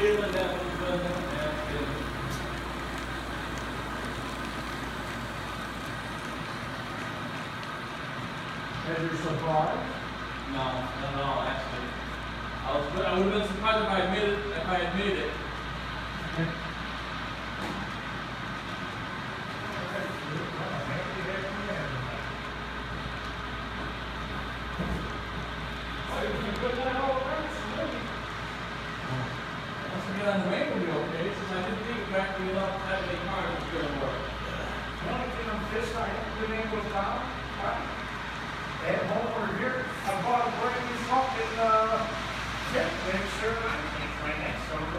Are you surprised? No, not at all, actually. I, was, I would have been surprised if I had made it. If I had it. Okay. get on the main be okay, since I didn't think back wheel up that big hard was going to work. The only thing I'm just I hit the main wheel down, right? At home or here, I bought a brand new fucking uh, jet mixer. I think right next summer,